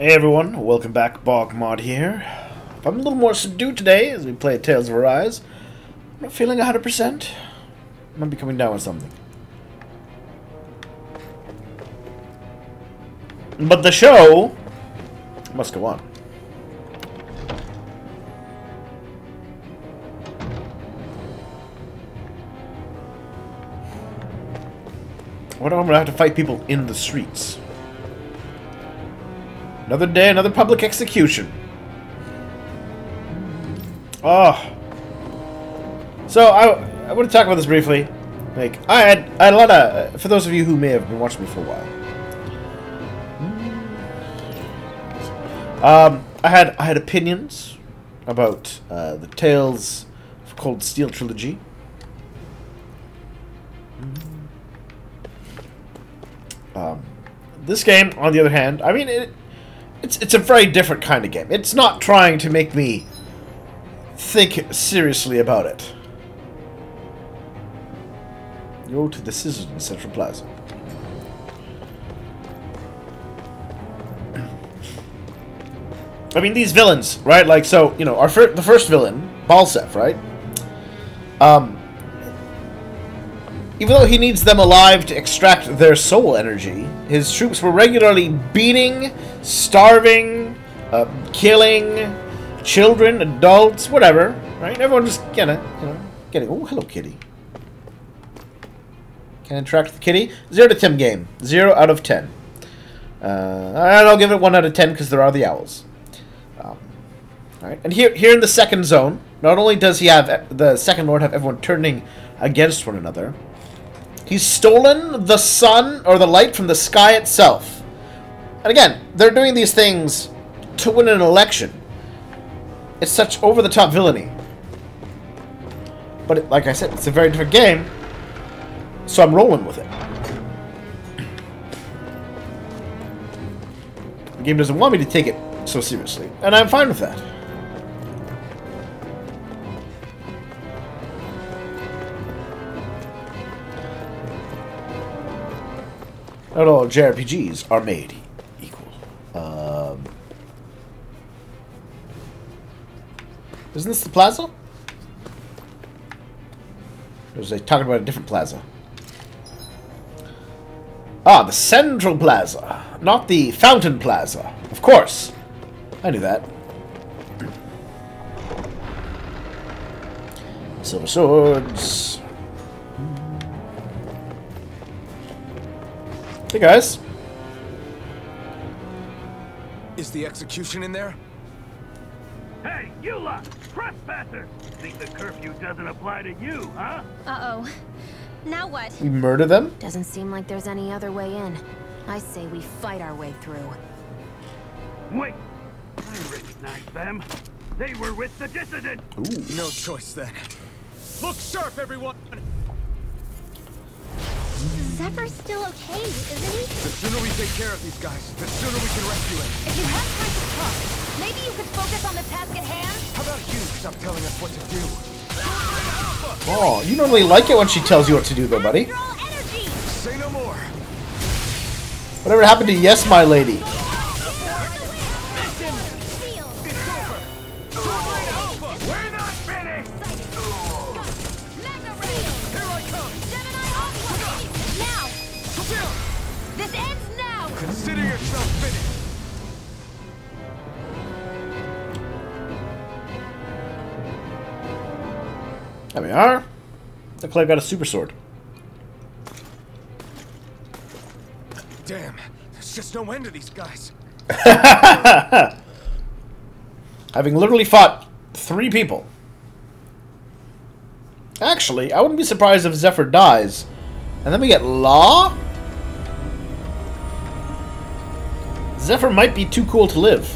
Hey everyone, welcome back, Bogmod here. I'm a little more subdued today as we play Tales of Arise. I'm not feeling 100%. I might be coming down with something. But the show must go on. What am I gonna have to fight people in the streets? Another day, another public execution. Oh. So I, I want to talk about this briefly. Like I had, I had a lot of. For those of you who may have been watching me for a while, um, I had I had opinions about uh, the Trails of Cold Steel trilogy. Um, this game, on the other hand, I mean, it, it's it's a very different kind of game. It's not trying to make me think seriously about it. Go to the Scissors in Central Plaza. I mean, these villains, right? Like, so, you know, our fir the first villain, Balseph, right? Um, even though he needs them alive to extract their soul energy, his troops were regularly beating, starving, uh, killing children, adults, whatever, right? Everyone just kind of, you know, getting. Oh, hello, kitty. Can I with the kitty? Zero to ten game. Zero out of ten. Uh, and I'll give it one out of ten because there are the owls. Um, all right, and here, here in the second zone, not only does he have the second lord have everyone turning against one another, He's stolen the sun or the light from the sky itself. And again, they're doing these things to win an election. It's such over-the-top villainy. But it, like I said, it's a very different game, so I'm rolling with it. The game doesn't want me to take it so seriously, and I'm fine with that. Not all JRPGs are made equal. Um, isn't this the plaza? Or was I talking about a different plaza? Ah, the Central Plaza. Not the Fountain Plaza. Of course. I knew that. Silver swords. Hey guys. Is the execution in there? Hey, you lot! Trespassers! Think the curfew doesn't apply to you, huh? Uh-oh. Now what? We murder them? Doesn't seem like there's any other way in. I say we fight our way through. Wait! I recognize them. They were with the dissident! Ooh. No choice then. Look sharp, everyone! Zephyr's still okay, isn't he? The sooner we take care of these guys, the sooner we can rescue him. If you have time to talk, maybe you could focus on the task at hand? How about you stop telling us what to do? Oh, you normally like it when she tells you what to do though, buddy. Astral energy! Say no more. Whatever happened to yes, my lady? Look like I got a super sword. Damn, there's just no end to these guys. Having literally fought three people. Actually, I wouldn't be surprised if Zephyr dies. And then we get Law? Zephyr might be too cool to live.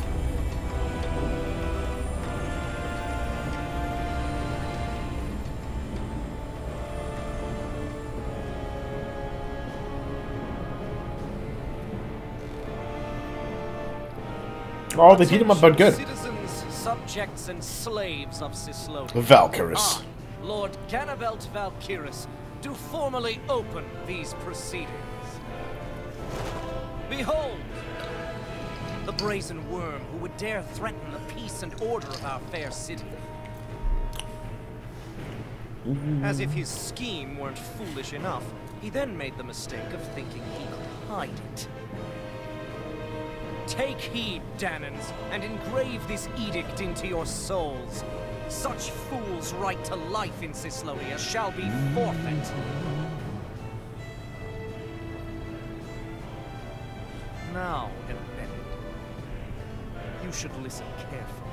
Oh, they beat him up but good. Citizens, subjects, and slaves of. Valkyris. Ah, Lord Ganabelt Valkyris, do formally open these proceedings. Behold, the brazen worm who would dare threaten the peace and order of our fair city. As if his scheme weren't foolish enough, he then made the mistake of thinking he could hide it. Take heed, Dahnans, and engrave this edict into your souls. Such fools' right to life in Cyslodia shall be forfeit. Now, embedded, you should listen carefully.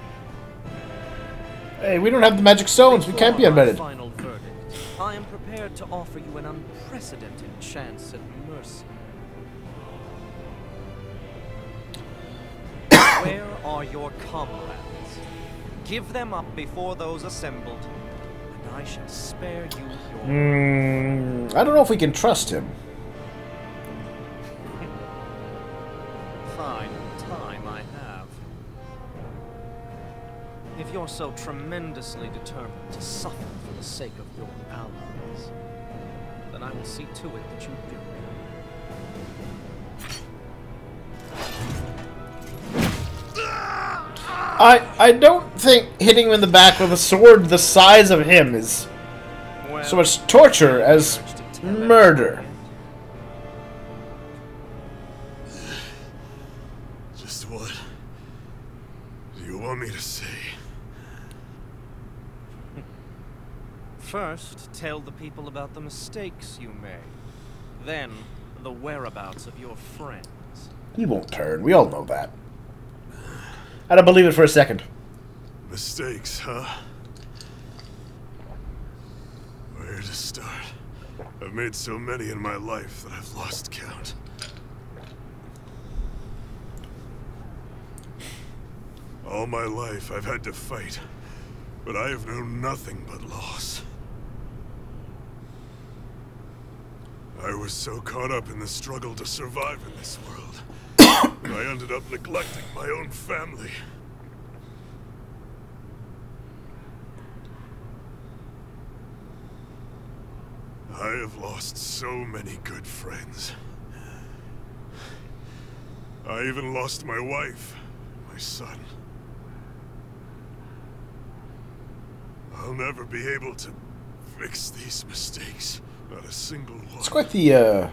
Hey, we don't have the magic stones. We can't be Before unvetted. Final verdict. I am prepared to offer you an unprecedented chance at mercy. Are your comrades? Give them up before those assembled, and I shall spare you your. Mm, I don't know if we can trust him. Fine time I have. If you're so tremendously determined to suffer for the sake of your allies, then I will see to it that you do. I I don't think hitting him in the back with a sword the size of him is Well, so much torture as much to tell it. murder. Just what do you want me to say? First, tell the people about the mistakes you made. Then, the whereabouts of your friends. He won't turn. We all know that. I don't believe it for a second. Mistakes, huh? Where to start? I've made so many in my life that I've lost count. All my life I've had to fight, but I have known nothing but loss. I was so caught up in the struggle to survive in this world, I ended up neglecting my own family. I have lost so many good friends. I even lost my wife, my son. I'll never be able to fix these mistakes. Not a single one. It's quite the uh,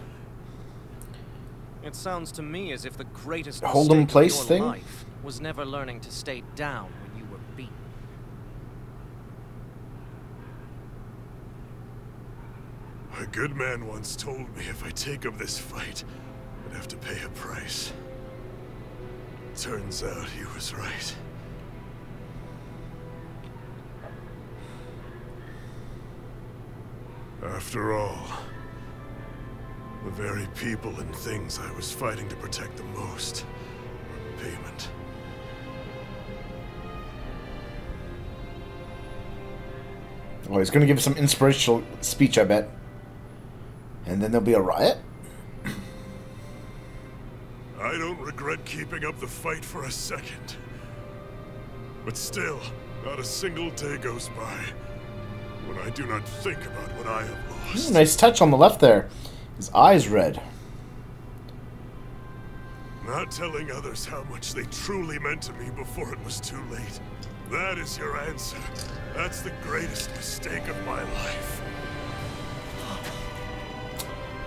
It sounds to me as if the greatest Hold 'em mistake place thing? life was never learning to stay down when you were beaten. A good man once told me if I take up this fight, I'd have to pay a price. Turns out he was right. After all, the very people and things I was fighting to protect the most were payment. oh, he's gonna give some inspirational speech, I bet. And then there'll be a riot. I don't regret keeping up the fight for a second. But still, not a single day goes by when I do not think about what I have Ooh, lost. Hmm, nice touch on the left there. His eyes red. Not telling others how much they truly meant to me before it was too late. That is your answer. That's the greatest mistake of my life.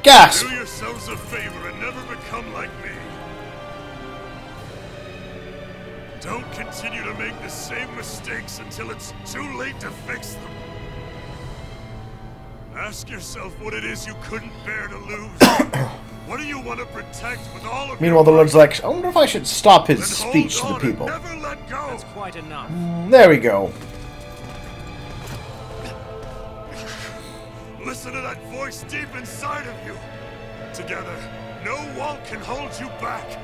Gasp! Do yourselves a favor and never become like me. Don't continue to make the same mistakes until it's too late to fix them. Ask yourself what it is you couldn't bear to lose. what do you want to protect with all of Meanwhile, the Lord's like, I wonder if I should stop his speech to the people. Never let go. That's quite enough. Mm, there we go. Listen to that voice deep inside of you. Together, no wall can hold you back.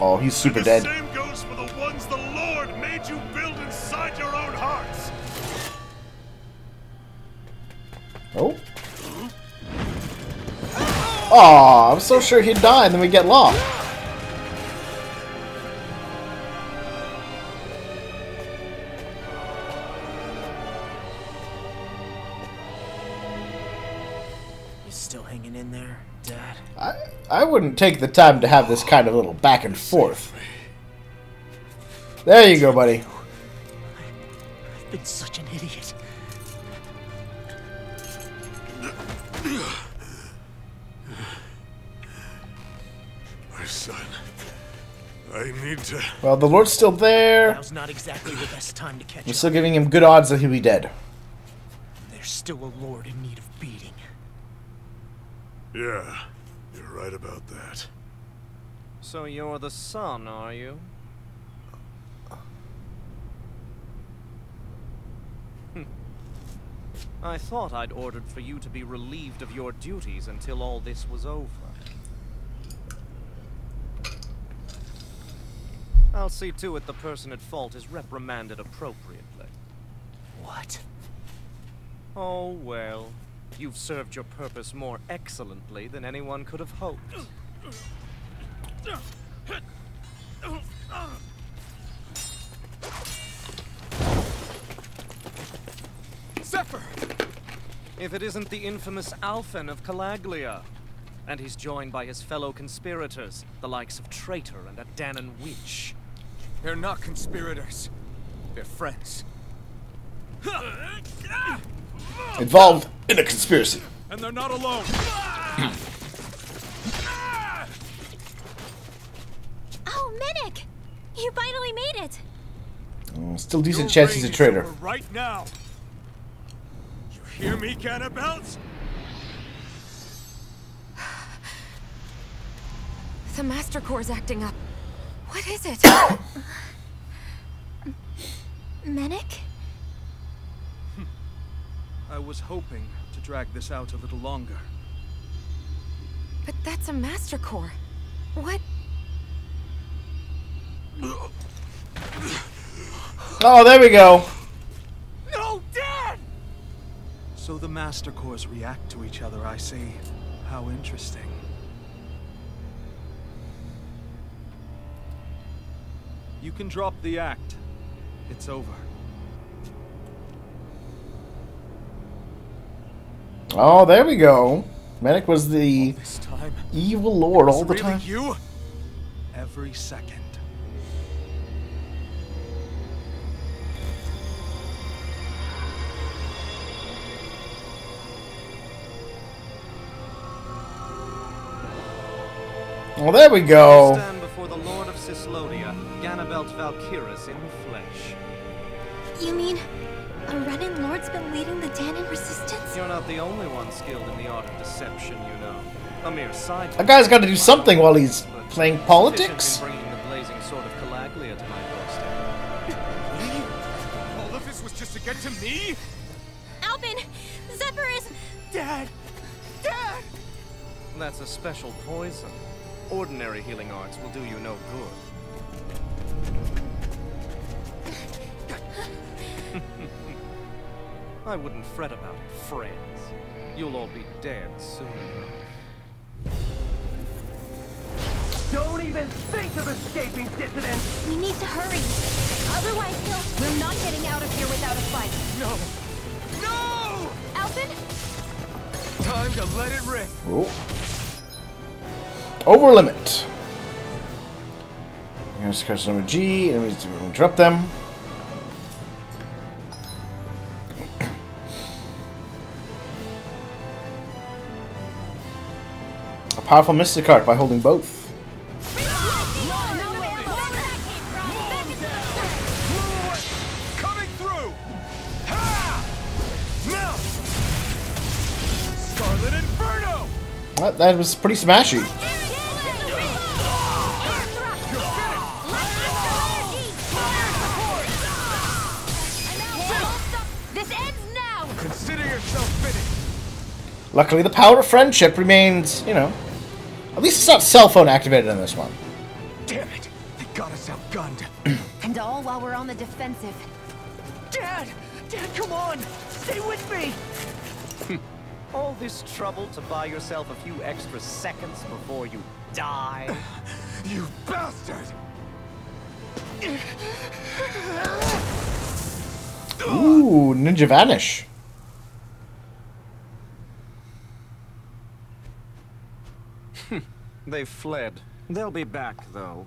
Oh, he's super the dead. same goes for the ones the Lord made you build inside your own hearts. Oh. Aw, I'm so sure he'd die and then we get lost. You still hanging in there, Dad? I, I wouldn't take the time to have this kind of little back and forth. There you go, buddy. I need to. Well, the Lord's still there. Now's not exactly the best time to catch We're up. still giving him good odds that he'll be dead. There's still a lord in need of beating. Yeah, you're right about that. So you're the son, are you? Hmm. I thought I'd ordered for you to be relieved of your duties until all this was over. I'll see to it the person at fault is reprimanded appropriately. What? Oh, well. You've served your purpose more excellently than anyone could have hoped. Zephyr! If it isn't the infamous Alphen of Calaglia. And he's joined by his fellow conspirators, the likes of Traitor and a Dahnan Witch. They're not conspirators. They're friends. Involved in a conspiracy. And they're not alone. Oh, Minnick! You finally made it! Oh, still decent Your chance he's a traitor. Right now. You hear me, Cannibals? The Master Core's acting up. What is it? Minnick? Hmm. I was hoping to drag this out a little longer. But that's a Master Core. What? Oh, there we go. No, Dad! So the Master Cores react to each other, I see. How interesting. You can drop the act. It's over. Oh, there we go. Medic was the time, evil lord all the really time. you? Every second. Well, there we go. Ganabelt Valkyris in the flesh. You mean a Renan Lord's been leading the Dahnan resistance? You're not the only one skilled in the art of deception, you know. A mere side. That guy's got to do something while he's playing politics. Bringing the blazing sword of Calaglia to my doorstep. All of this was just to get to me? Alphen! Zephyr is... Dad! Dad! That's a special poison. Ordinary healing arts will do you no good. I wouldn't fret about it, friends. You'll all be dead soon enough. Don't even think of escaping, dissidents! We need to hurry. Otherwise he'll... We're not getting out of here without a fight. No! No! Alphen? Time to let it rip. Oh. Over limit. Here's customer G, and we need to interrupt them. Powerful Mystic Art by holding both. That, was pretty smashy. Luckily, the power of friendship remains, you know. At least it's not cell phone activated on this one. Damn it! They got us outgunned. And all while we're on the defensive. Dad! Dad, come on! Stay with me! All this trouble to buy yourself a few extra seconds before you die? You bastard! Ooh, Ninja Vanish. They've fled. They'll be back, though.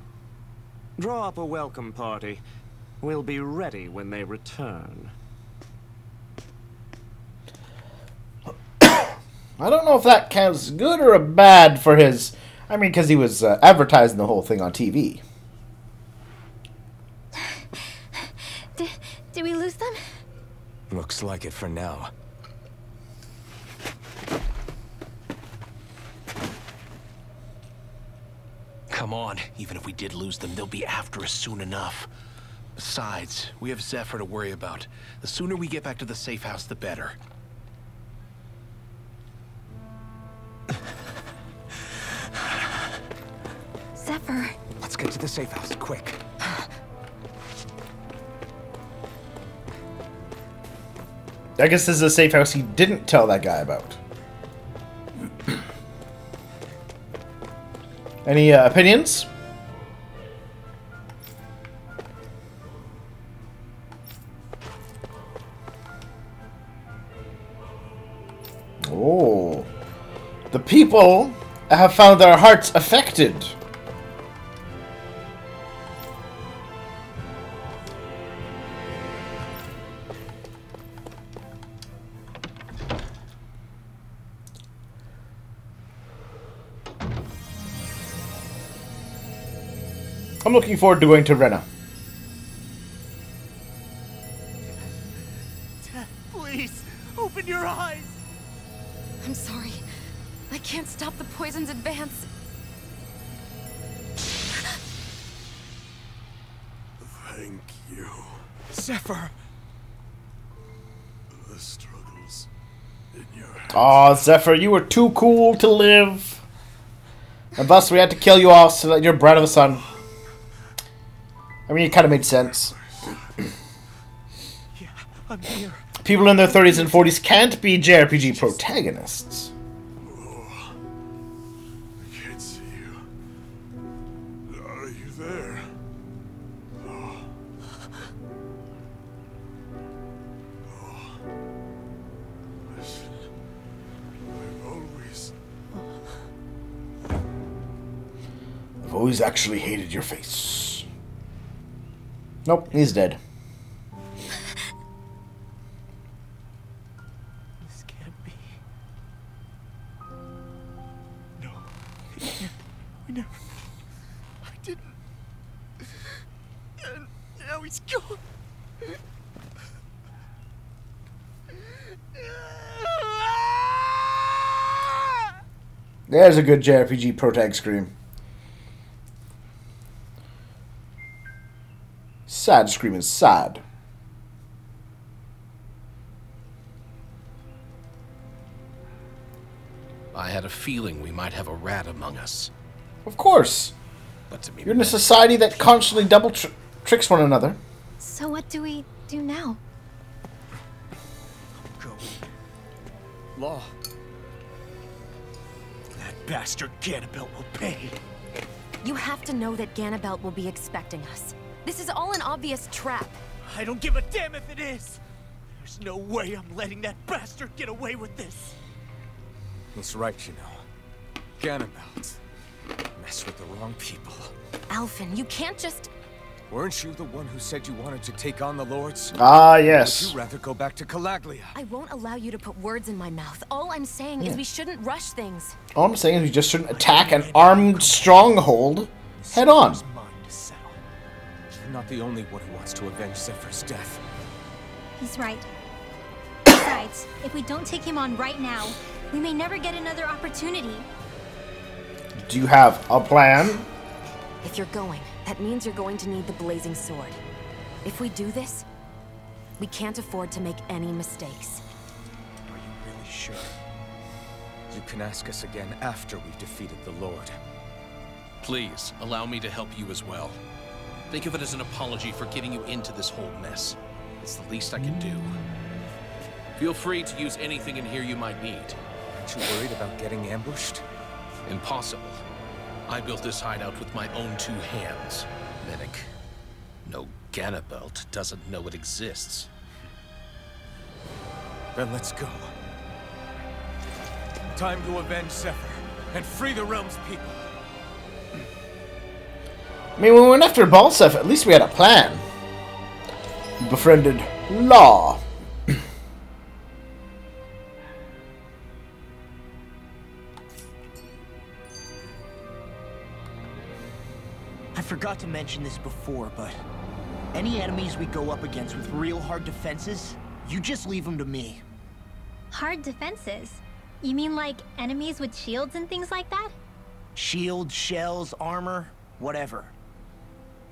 Draw up a welcome party. We'll be ready when they return. I don't know if that counts good or bad for his. I mean, because he was uh, advertising the whole thing on TV. Did, did we lose them? Looks like it for now. Come on, even if we did lose them, they'll be after us soon enough. Besides, we have Zephyr to worry about. The sooner we get back to the safe house, the better. Zephyr. Let's get to the safe house, quick. I guess this is a safe house he didn't tell that guy about. Any uh, opinions? Oh. The people have found their hearts affected. I'm looking forward to going to Rena. Dad, please, open your eyes! I'm sorry. I can't stop the poison's advance. Thank you. Zephyr! The struggles in your hands. Aw, Zephyr, you were too cool to live. And thus we had to kill you off so that your brat of a son. I mean, it kind of made sense. Yeah, People in their 30s and 40s can't be JRPG protagonists. I can't see you. Are you there? Oh. Oh. Listen, I've always I've always actually hated your face. Nope, he's dead. This can't be. No. it can't. We never. I didn't. And now he's gone. There's a good JRPG protag scream. Sad scream is sad. I had a feeling we might have a rat among us. Of course. But to be You're in a society that constantly double tr- tricks one another. So what do we do now? Go. Law. That bastard Ganabelt will pay. You have to know that Ganabelt will be expecting us. This is all an obvious trap. I don't give a damn if it is. There's no way I'm letting that bastard get away with this. He's right, you know. Ganabelt. Mess with the wrong people. Alphen, you can't just... Weren't you the one who said you wanted to take on the Lords? Ah, Would yes. you rather go back to Calaglia? I won't allow you to put words in my mouth. All I'm saying is we shouldn't rush things. All I'm saying is we just shouldn't attack an armed stronghold head on. Not the only one who wants to avenge Zephyr's death. He's right. Besides, if we don't take him on right now, we may never get another opportunity. Do you have a plan? If you're going, that means you're going to need the Blazing Sword. If we do this, we can't afford to make any mistakes. Are you really sure? You can ask us again after we've defeated the Lord. Please, allow me to help you as well. Think of it as an apology for getting you into this whole mess. It's the least I can do. Feel free to use anything in here you might need. Aren't you worried about getting ambushed? Impossible. I built this hideout with my own two hands. Medic. No Ganabelt doesn't know it exists. Then let's go. Time to avenge Zephyr and free the realm's people. I mean, when we went after Balseph, at least we had a plan. We befriended Law. I forgot to mention this before, but any enemies we go up against with real hard defenses, you just leave them to me. Hard defenses? You mean like enemies with shields and things like that? Shields, shells, armor, whatever.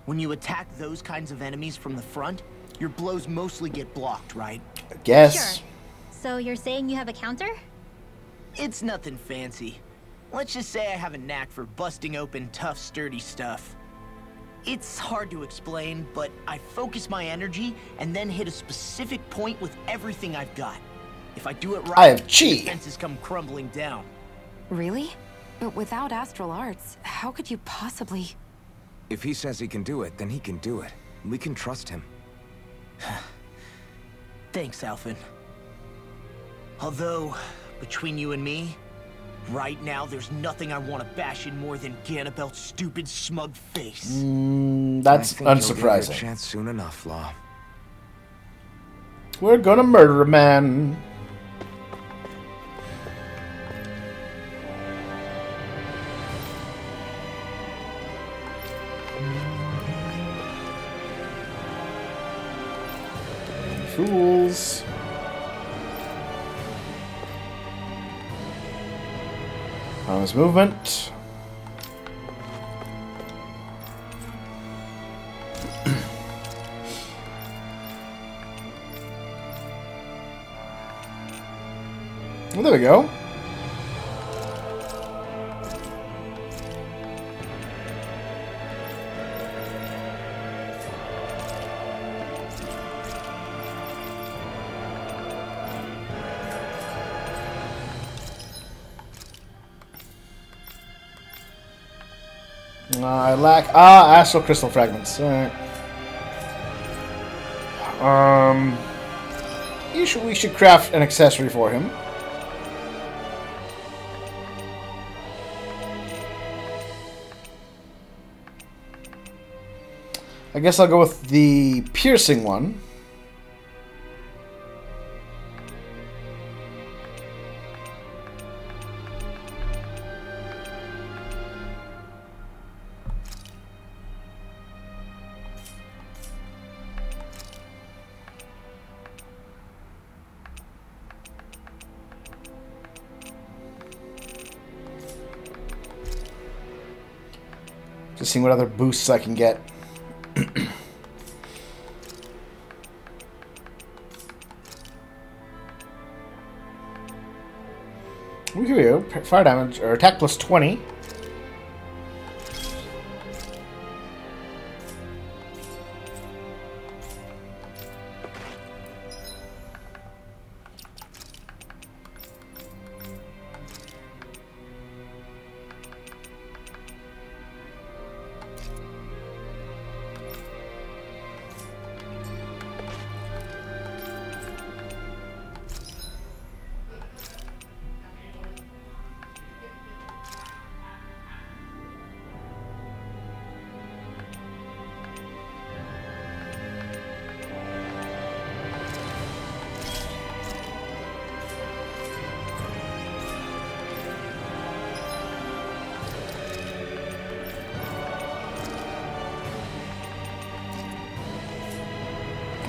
When you attack those kinds of enemies from the front, your blows mostly get blocked, right? I guess. Sure. So you're saying you have a counter? It's nothing fancy. Let's just say I have a knack for busting open tough, sturdy stuff. It's hard to explain, but I focus my energy and then hit a specific point with everything I've got. If I do it right, I have chi. defenses come crumbling down. Really? But without astral arts, how could you possibly... If he says he can do it, then he can do it. We can trust him. Thanks, Alphen. Although, between you and me, right now there's nothing I want to bash in more than Ganabelt's stupid, smug face. Mm, that's I think you'll get unsurprising. chance soon enough, Law. We're gonna murder a man. Fools. His movement. Well, there we go. Lack ah astral crystal fragments. All right. Um, you should we should craft an accessory for him. I guess I'll go with the piercing one. Seeing what other boosts I can get. Here we go. Fire damage or attack plus twenty.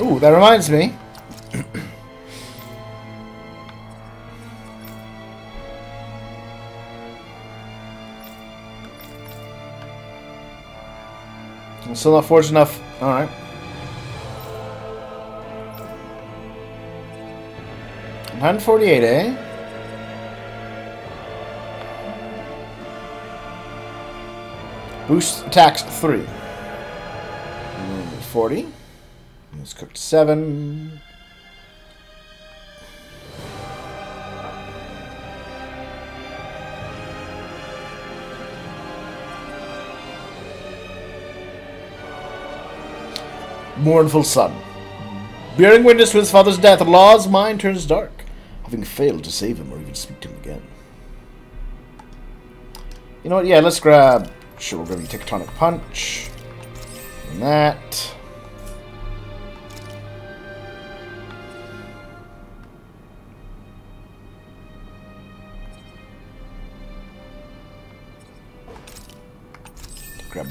Ooh, that reminds me. I'm still not forged enough. Alright. Nine forty-eight, eh? Boost attacks three. Forty. Cooked seven. Mournful son. Bearing witness to his father's death, Law's mind turns dark, having failed to save him or even speak to him again. You know what? Yeah, let's grab. Sure, we're going to Tectonic Punch. And that.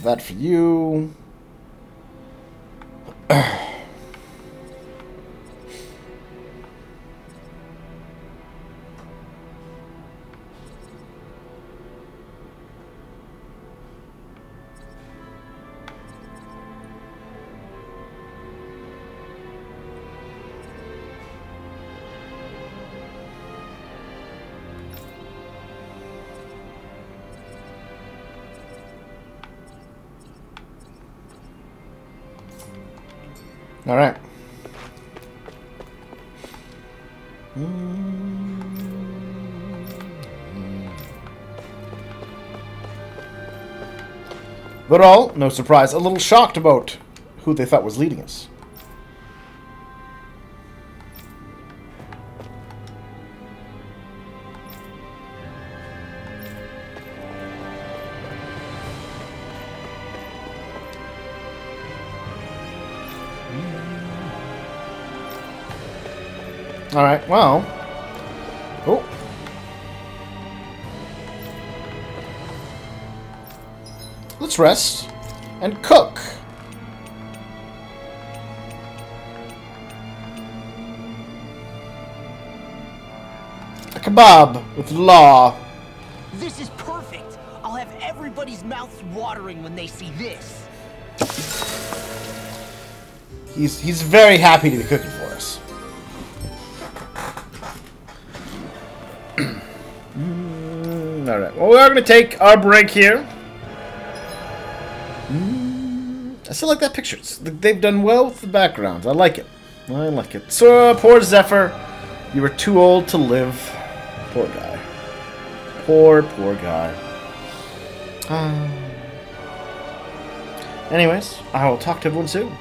That for you. All right. But all, no surprise, a little shocked about who they thought was leading us. Alright, well. Oh. Let's rest and cook. A kebab with law. This is perfect. I'll have everybody's mouths watering when they see this. He's he's very happy to be cooking for us. Mm, All right. Well, we are going to take our break here. Mm, I still like that picture. They've done well with the backgrounds. I like it. I like it. So, uh, poor Zephyr. You were too old to live. Poor guy. Poor, poor guy. Ah. Anyways, I will talk to everyone soon.